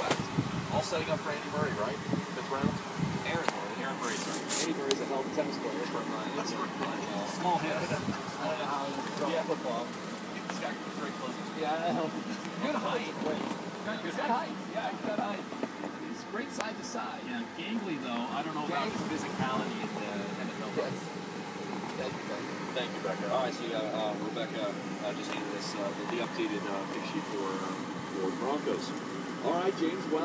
left. All setting up for Andy Murray, right? Fifth round. Aaron Murray. Aaron Murray, sorry. Andy Murray's a hell of a tennis player. From, uh, right. Small hips. I don't know how he throw Yeah. football. Guy was very close. Yeah, I know. Good height. He's got height. Yeah, he's got height. He's great side to side. Yeah, gangly though. I don't know about his physicality in the NFL. Yes. Thank you, you. Thank you, Rebecca. All right, so yeah, uh, Rebecca uh, just uh, the, the updated uh, sheet for uh, for Broncos. All right, James. Well.